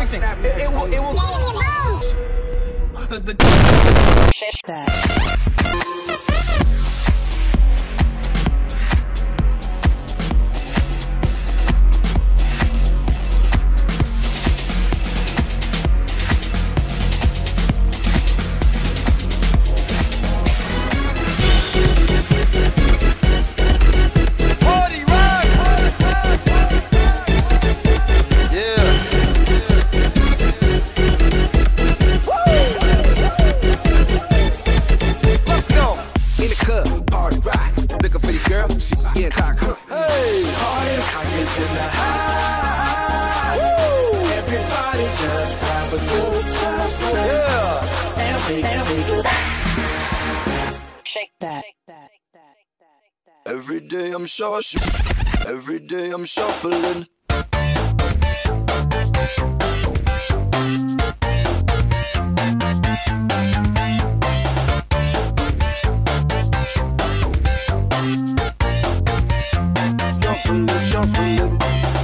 everything. It, it will. It will. The, the, that. Club, party rock. Looking for your girl, she's getting cock. Hey. Party rock is in the house. Everybody just have a good time. Yeah. And we, and we That. Every day I'm shush. Every day I'm shuffling. from the shore, from